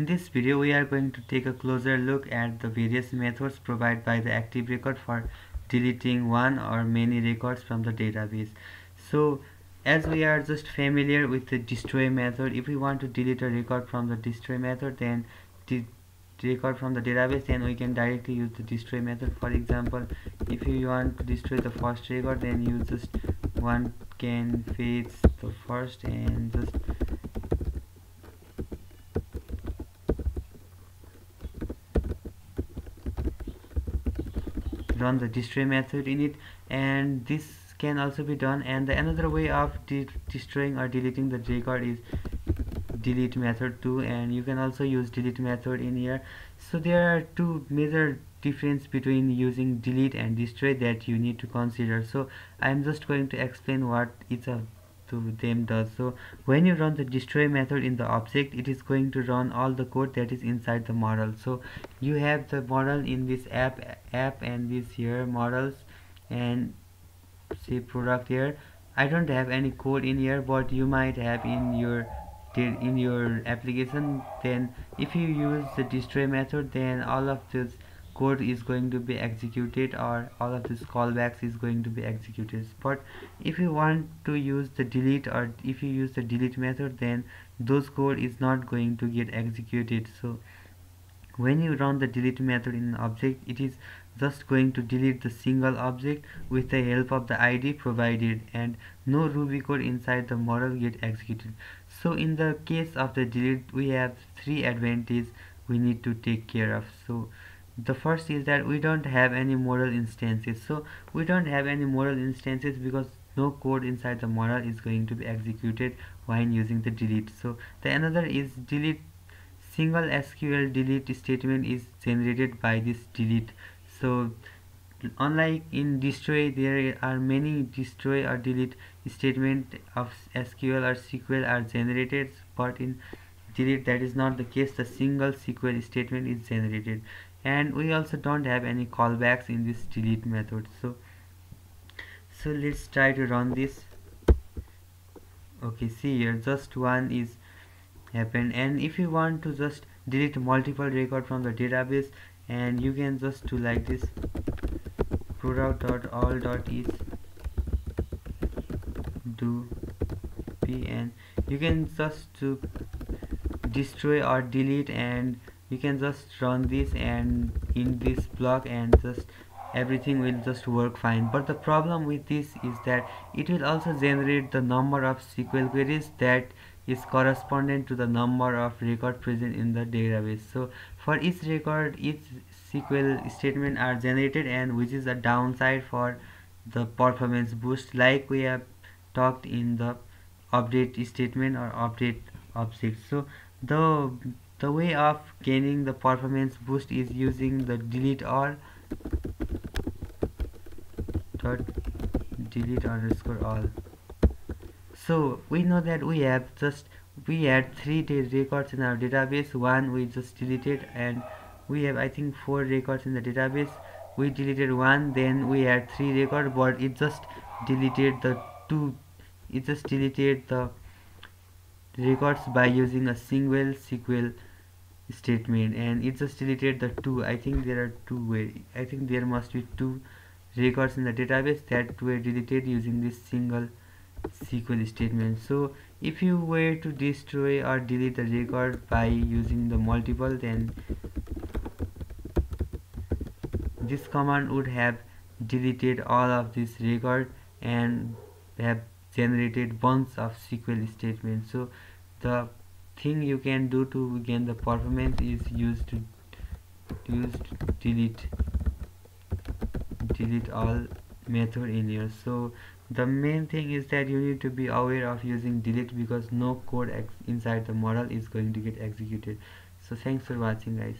In this video we are going to take a closer look at the various methods provided by the active record for deleting one or many records from the database. So as we are just familiar with the destroy method if we want to delete a record from the destroy method then record from the database then we can directly use the destroy method for example if you want to destroy the first record then you just one can fetch the first and just run the destroy method in it and this can also be done. And the another way of de destroying or deleting the jcard is delete method too and you can also use delete method in here. So there are two major difference between using delete and destroy that you need to consider. So i'm just going to explain what each of them does so. When you run the destroy method in the object it is going to run all the code that is inside the model. So you have the model in this app app and this here models and say product here. I don't have any code in here but you might have in your in your application. Then if you use the destroy method then all of this code is going to be executed or all of this callbacks is going to be executed. But if you want to use the delete or if you use the delete method then those code is not going to get executed. So when you run the delete method in an object it is just going to delete the single object with the help of the id provided and no ruby code inside the model get executed. So in the case of the delete we have three advantages we need to take care of. So the first is that we don't have any model instances. So we don't have any model instances because no code inside the model is going to be executed while using the delete. So the another is delete single SQL delete statement is generated by this delete. So unlike in destroy there are many destroy or delete statement of SQL or SQL are generated but in delete that is not the case. The single SQL statement is generated. And we also don't have any callbacks in this delete method. So so let's try to run this. Okay see here just one is happened. And if you want to just delete multiple record from the database and you can just do like this. product.all.is do p and you can just to destroy or delete and you can just run this and in this block and just everything will just work fine. But the problem with this is that it will also generate the number of SQL queries that is correspondent to the number of record present in the database. So for each record each SQL statement are generated and which is a downside for the performance boost. Like we have talked in the update statement or update object. So the the way of gaining the performance boost is using the delete all dot delete underscore all. So we know that we have just we had three records in our database. One we just deleted and we have I think four records in the database. We deleted one then we had three records but it just deleted the two it just deleted the records by using a single SQL statement and it just deleted the two. I think there are two way I think there must be two records in the database that were deleted using this single SQL statement. So if you were to destroy or delete the record by using the multiple then this command would have deleted all of this record and have generated bunch of SQL statements. So the thing you can do to gain the performance is use to use delete delete all method in here. So the main thing is that you need to be aware of using delete because no code inside the model is going to get executed. So thanks for watching guys